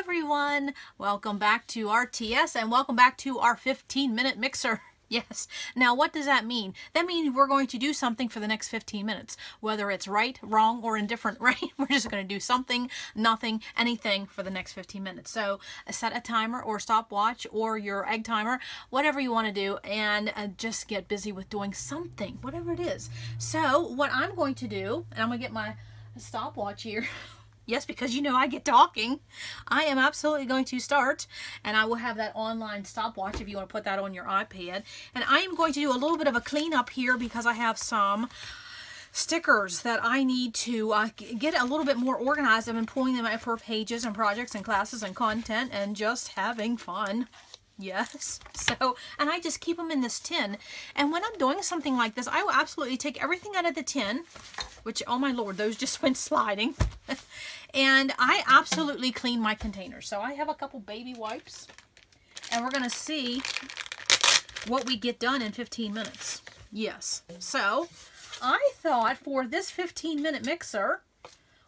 everyone. Welcome back to RTS and welcome back to our 15 minute mixer. Yes. Now, what does that mean? That means we're going to do something for the next 15 minutes, whether it's right, wrong, or indifferent, right? We're just going to do something, nothing, anything for the next 15 minutes. So uh, set a timer or stopwatch or your egg timer, whatever you want to do, and uh, just get busy with doing something, whatever it is. So what I'm going to do, and I'm going to get my stopwatch here. Yes, because you know I get talking. I am absolutely going to start, and I will have that online stopwatch if you want to put that on your iPad. And I am going to do a little bit of a cleanup here because I have some stickers that I need to uh, get a little bit more organized. I've been pulling them out for pages and projects and classes and content and just having fun. Yes. So, and I just keep them in this tin. And when I'm doing something like this, I will absolutely take everything out of the tin, which, oh my lord, those just went sliding. and I absolutely clean my containers. So I have a couple baby wipes. And we're going to see what we get done in 15 minutes. Yes. So, I thought for this 15 minute mixer,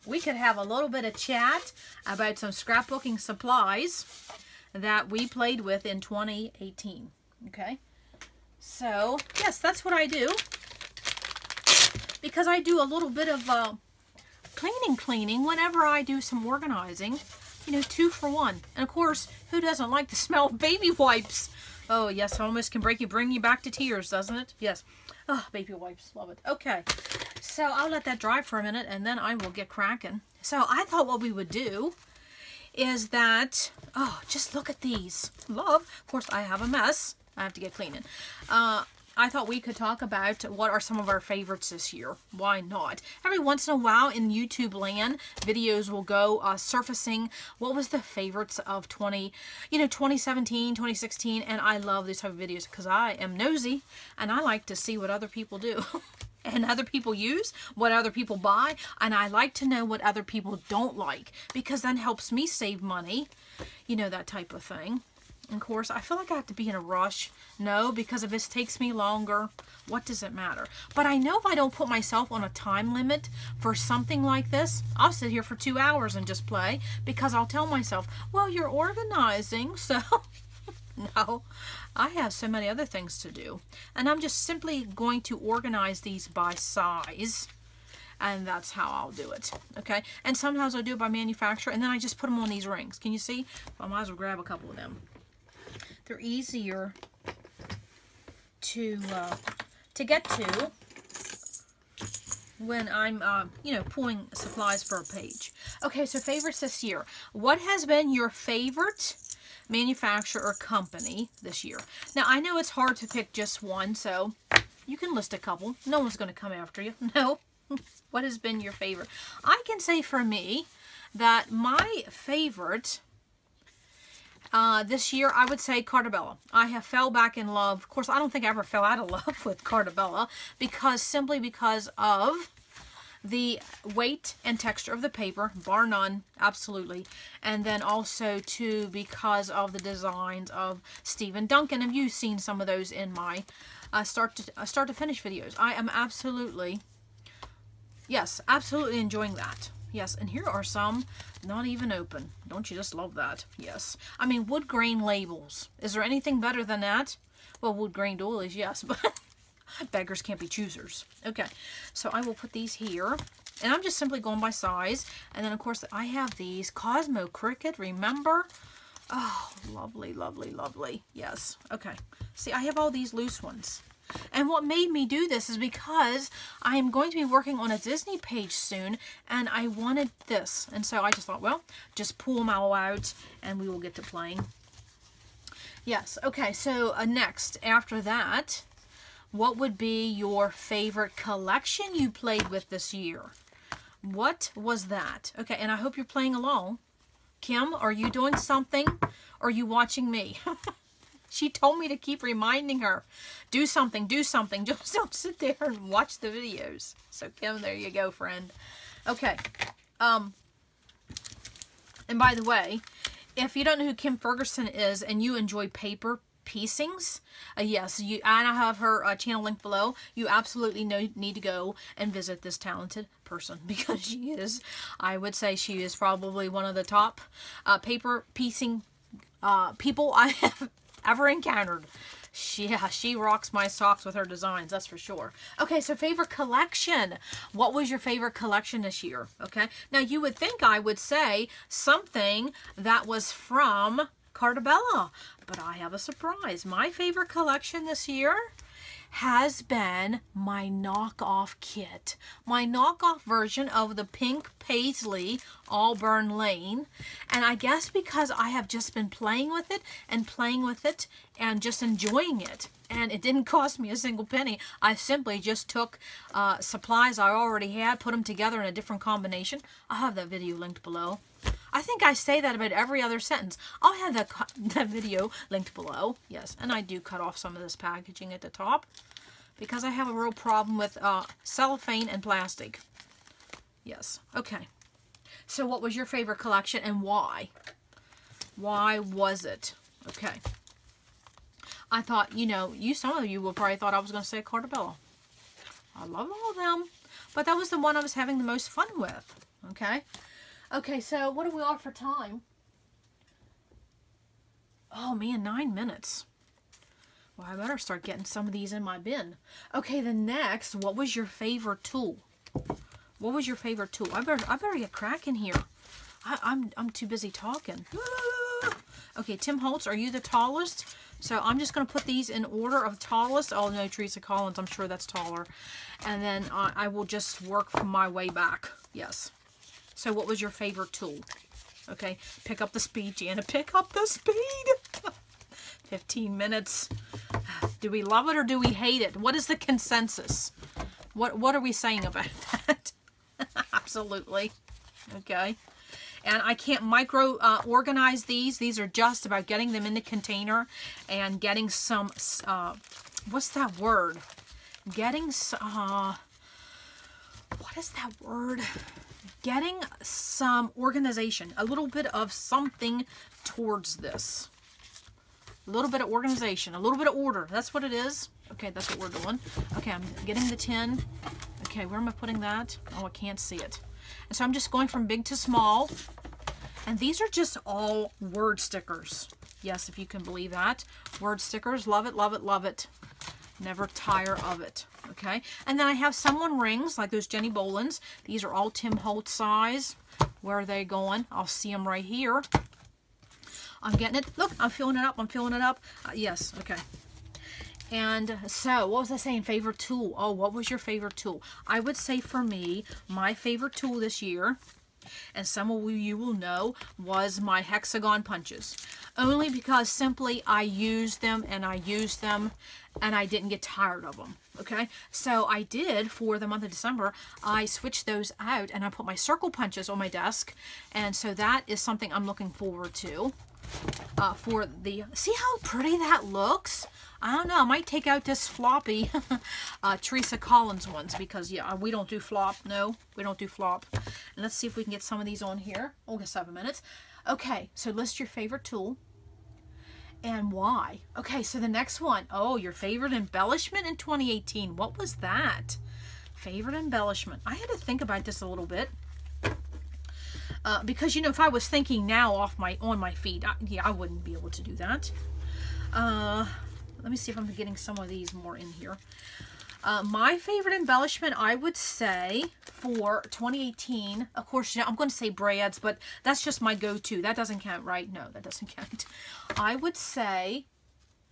we could have a little bit of chat about some scrapbooking supplies that we played with in 2018. Okay, so yes, that's what I do because I do a little bit of uh, cleaning cleaning whenever I do some organizing. You know, two for one. And of course, who doesn't like the smell of baby wipes? Oh, yes, almost can break you, bring you back to tears, doesn't it? Yes. Oh, baby wipes, love it. Okay, so I'll let that dry for a minute and then I will get cracking. So I thought what we would do is that, oh, just look at these. Love. Of course, I have a mess. I have to get cleaning. Uh, I thought we could talk about what are some of our favorites this year. Why not? Every once in a while in YouTube land, videos will go uh, surfacing what was the favorites of 20, you know, 2017, 2016, and I love these type of videos because I am nosy and I like to see what other people do. and other people use, what other people buy, and I like to know what other people don't like because that helps me save money, you know, that type of thing. Course, I feel like I have to be in a rush. No, because if this takes me longer, what does it matter? But I know if I don't put myself on a time limit for something like this, I'll sit here for two hours and just play because I'll tell myself, well, you're organizing, so no. I have so many other things to do. And I'm just simply going to organize these by size. And that's how I'll do it. Okay. And sometimes I'll do it by manufacturer. And then I just put them on these rings. Can you see? I might as well grab a couple of them. They're easier to, uh, to get to when I'm, uh, you know, pulling supplies for a page. Okay, so favorites this year. What has been your favorite manufacturer or company this year. Now, I know it's hard to pick just one, so you can list a couple. No one's going to come after you. No. what has been your favorite? I can say for me that my favorite uh, this year, I would say Carta Bella. I have fell back in love. Of course, I don't think I ever fell out of love with Carta Bella because simply because of the weight and texture of the paper, bar none, absolutely. And then also, too, because of the designs of Stephen Duncan. Have you seen some of those in my uh, start, to, uh, start to finish videos? I am absolutely, yes, absolutely enjoying that. Yes, and here are some not even open. Don't you just love that? Yes. I mean, wood grain labels. Is there anything better than that? Well, wood grain doilies, yes, but Beggars can't be choosers. Okay, so I will put these here. And I'm just simply going by size. And then, of course, I have these Cosmo Cricket, remember? Oh, lovely, lovely, lovely. Yes. Okay. See, I have all these loose ones. And what made me do this is because I am going to be working on a Disney page soon, and I wanted this. And so I just thought, well, just pull them all out, and we will get to playing. Yes, okay, so uh, next, after that, what would be your favorite collection you played with this year? What was that? Okay, and I hope you're playing along. Kim, are you doing something? Or are you watching me? she told me to keep reminding her. Do something, do something. Just don't sit there and watch the videos. So Kim, there you go, friend. Okay. Um, and by the way, if you don't know who Kim Ferguson is and you enjoy paper piecings. Uh, yes, you and I have her uh, channel link below. You absolutely know, need to go and visit this talented person because she is, I would say she is probably one of the top uh, paper piecing uh, people I have ever encountered. She, she rocks my socks with her designs, that's for sure. Okay, so favorite collection. What was your favorite collection this year? Okay, now you would think I would say something that was from Carta Bella, but I have a surprise. My favorite collection this year has been my knockoff kit. My knockoff version of the Pink Paislee Auburn Lane. And I guess because I have just been playing with it and playing with it and just enjoying it. And it didn't cost me a single penny. I simply just took uh, supplies I already had, put them together in a different combination. I'll have that video linked below. I think I say that about every other sentence. I'll have that, that video linked below. Yes, and I do cut off some of this packaging at the top because I have a real problem with uh, cellophane and plastic. Yes, okay. So what was your favorite collection and why? Why was it? Okay. I thought, you know, you some of you will probably thought I was going to say Carta Bella. I love all of them. But that was the one I was having the most fun with. Okay. Okay, so what do we offer time? Oh man, nine minutes. Well, I better start getting some of these in my bin. Okay, the next, what was your favorite tool? What was your favorite tool? I better, I better get cracking here. I, I'm, I'm too busy talking. Okay, Tim Holtz, are you the tallest? So I'm just going to put these in order of tallest. Oh, no, Teresa Collins, I'm sure that's taller. And then I, I will just work my way back. Yes. So what was your favorite tool? Okay, pick up the speed, Jana. Pick up the speed. 15 minutes. Do we love it or do we hate it? What is the consensus? What, what are we saying about that? Absolutely. Okay. And I can't micro uh, organize these. These are just about getting them in the container and getting some, uh, what's that word? Getting, uh, what is that word? Getting some organization, a little bit of something towards this. A little bit of organization, a little bit of order. That's what it is. Okay, that's what we're doing. Okay, I'm getting the tin. Okay, where am I putting that? Oh, I can't see it. And so I'm just going from big to small. And these are just all word stickers. Yes, if you can believe that. Word stickers. Love it, love it, love it. Never tire of it okay? And then I have someone rings, like those Jenni Bowlins. These are all Tim Holtz size. Where are they going? I'll see them right here. I'm getting it. Look, I'm filling it up. I'm filling it up. Uh, yes, okay. And so, what was I saying? Favorite tool. Oh, what was your favorite tool? I would say for me, my favorite tool this year, and some of you will know, was my hexagon punches. Only because simply I used them and I used them and I didn't get tired of them. Okay, so I did for the month of December, I switched those out and I put my circle punches on my desk. And so that is something I'm looking forward to uh, for the, see how pretty that looks? I don't know, I might take out this floppy uh, Teresa Collins ones because yeah, we don't do flop, no, we don't do flop. And let's see if we can get some of these on here. Oh, seven minutes. Okay, so list your favorite tool and why. Okay, so the next one. Oh, your favorite embellishment in 2018. What was that? Favorite embellishment. I had to think about this a little bit. Uh, because, you know, if I was thinking now off my on my feet, I, yeah, I wouldn't be able to do that. Uh, let me see if I'm getting some of these more in here. Uh, my favorite embellishment, I would say, for 2018, of course, you know, I'm going to say brads, but that's just my go-to. That doesn't count, right? No, that doesn't count. I would say,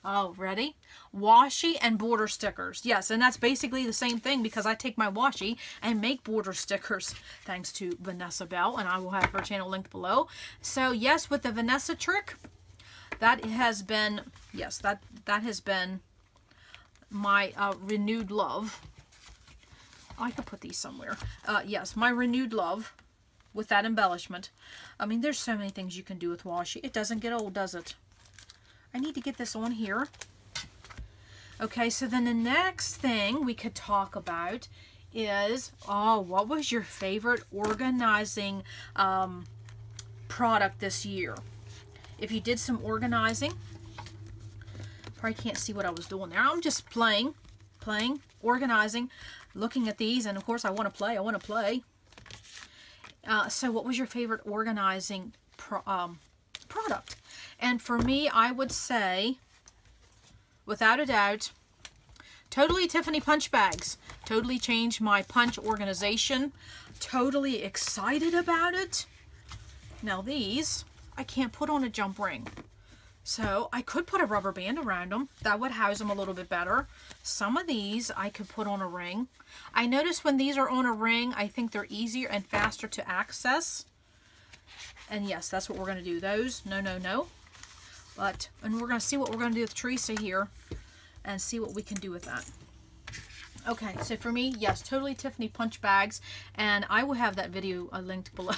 oh, ready? Washi and border stickers. Yes, and that's basically the same thing because I take my washi and make border stickers thanks to Vanessa Bell, and I will have her channel linked below. So, yes, with the Vanessa trick, that has been, yes, that, that has been my uh, renewed love. I could put these somewhere. Uh, yes, my renewed love with that embellishment. I mean, there's so many things you can do with washi. It doesn't get old, does it? I need to get this on here. Okay, so then the next thing we could talk about is, oh, what was your favorite organizing um, product this year? If you did some organizing, Probably can't see what I was doing there. I'm just playing, playing, organizing, looking at these, and of course I want to play. I want to play. Uh, so what was your favorite organizing pro um, product? And for me, I would say, without a doubt, Totally Tiffany punch bags. Totally changed my punch organization. Totally excited about it. Now these, I can't put on a jump ring. So I could put a rubber band around them. That would house them a little bit better. Some of these I could put on a ring. I notice when these are on a ring, I think they're easier and faster to access. And yes, that's what we're going to do. Those, no, no, no. But, and we're going to see what we're going to do with Teresa here and see what we can do with that. Okay, so for me, yes, totally Tiffany punch bags, and I will have that video uh, linked below,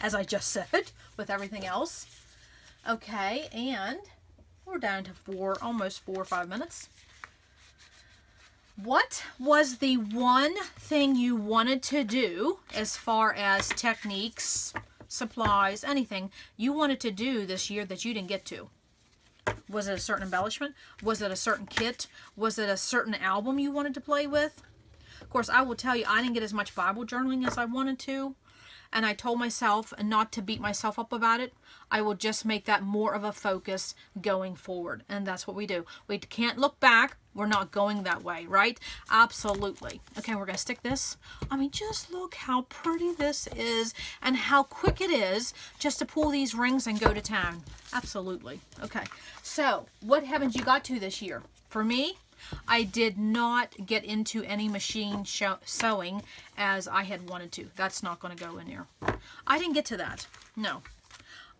as I just said, with everything else. Okay, and we're down to four, almost four or five minutes. What was the one thing you wanted to do as far as techniques, supplies, anything you wanted to do this year that you didn't get to? Was it a certain embellishment? Was it a certain kit? Was it a certain album you wanted to play with? Of course, I will tell you, I didn't get as much Bible journaling as I wanted to. And I told myself not to beat myself up about it. I will just make that more of a focus going forward. And that's what we do. We can't look back. We're not going that way, right? Absolutely. Okay, we're going to stick this. I mean, just look how pretty this is and how quick it is just to pull these rings and go to town. Absolutely. Okay, so what haven't you got to this year? For me, I did not get into any machine sewing as I had wanted to. That's not going to go in there. I didn't get to that. No.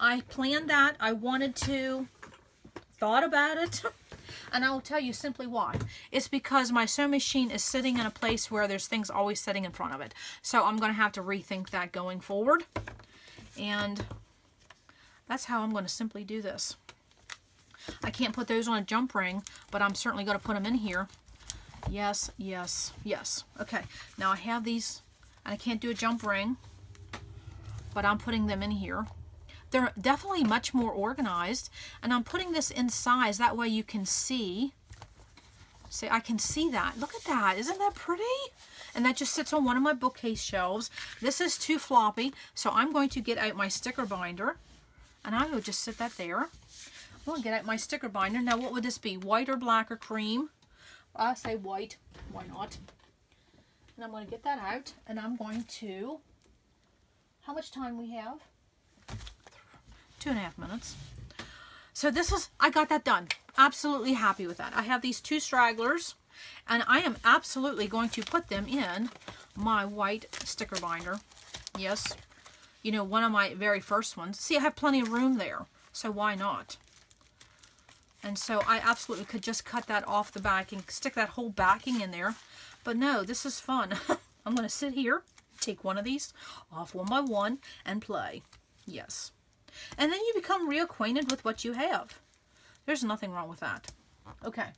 I planned that. I wanted to, thought about it, and I will tell you simply why. It's because my sewing machine is sitting in a place where there's things always sitting in front of it. So I'm going to have to rethink that going forward. And that's how I'm going to simply do this. I can't put those on a jump ring, but I'm certainly going to put them in here. Yes, yes, yes. Okay, now I have these, and I can't do a jump ring, but I'm putting them in here. They're definitely much more organized. And I'm putting this in size. That way you can see. See, I can see that. Look at that. Isn't that pretty? And that just sits on one of my bookcase shelves. This is too floppy. So I'm going to get out my sticker binder. And I will just sit that there. Going to get out my sticker binder. Now, what would this be? White or black or cream? I say white. Why not? And I'm going to get that out. And I'm going to... How much time we have? two and a half minutes. So this is, I got that done. Absolutely happy with that. I have these two stragglers and I am absolutely going to put them in my white sticker binder. Yes, you know, one of my very first ones. See, I have plenty of room there, so why not? And so I absolutely could just cut that off the backing, stick that whole backing in there. But no, this is fun. I'm going to sit here, take one of these off one by one, and play. Yes. And then you become reacquainted with what you have. There's nothing wrong with that. Okay.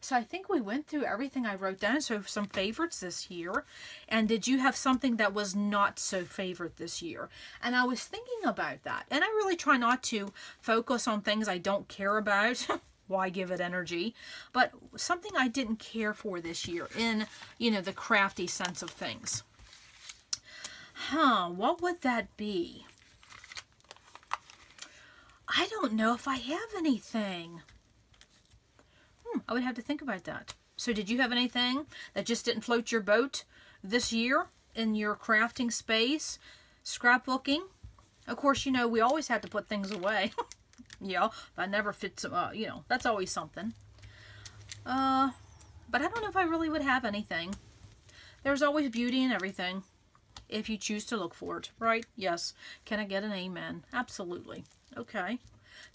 So I think we went through everything I wrote down. So some favorites this year. And did you have something that was not so favorite this year? And I was thinking about that. And I really try not to focus on things I don't care about. Why give it energy? But something I didn't care for this year in, you know, the crafty sense of things. Huh, what would that be? I don't know if I have anything. Hmm, I would have to think about that. So did you have anything that just didn't float your boat this year in your crafting space, scrapbooking? Of course, you know, we always have to put things away. yeah, that never fits, uh, you know, that's always something. Uh, but I don't know if I really would have anything. There's always beauty in everything if you choose to look for it, right? Yes. Can I get an amen? Absolutely. Okay.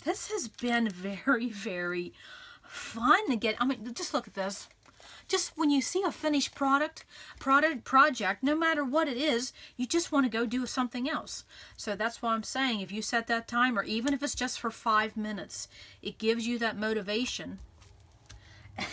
This has been very, very fun to get. I mean, just look at this. Just when you see a finished product, product, project, no matter what it is, you just want to go do something else. So that's why I'm saying if you set that timer, even if it's just for five minutes, it gives you that motivation.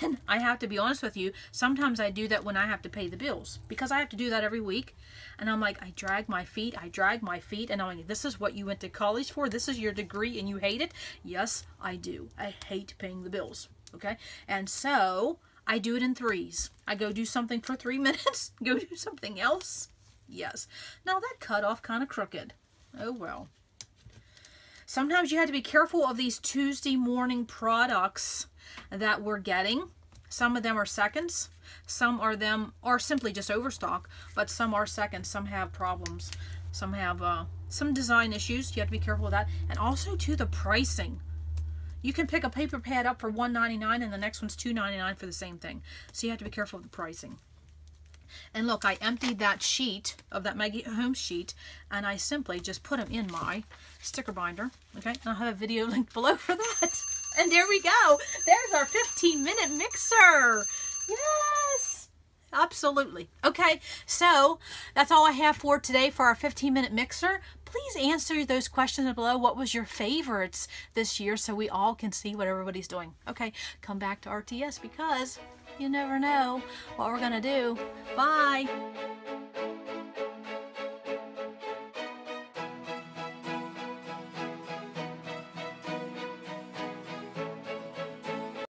And I have to be honest with you, sometimes I do that when I have to pay the bills because I have to do that every week. And I'm like, I drag my feet, I drag my feet, and I'm like, this is what you went to college for? This is your degree and you hate it? Yes, I do. I hate paying the bills. Okay? And so I do it in threes. I go do something for three minutes, go do something else. Yes. Now that cut off kind of crooked. Oh well. Sometimes you have to be careful of these Tuesday morning products that we're getting. Some of them are seconds. Some are them are simply just overstock, but some are seconds. Some have problems. Some have uh, some design issues. You have to be careful with that. And also to the pricing. You can pick a paper pad up for $1.99 and the next one's $2.99 for the same thing. So you have to be careful of the pricing. And look, I emptied that sheet of that Maggie Holmes sheet and I simply just put them in my sticker binder. Okay, and I'll have a video linked below for that. And there we go. There's our 15 minute mixer. Yes. Absolutely. Okay, so that's all I have for today for our 15 minute mixer. Please answer those questions below. What was your favorites this year so we all can see what everybody's doing. Okay, come back to RTS because you never know what we're going to do. Bye.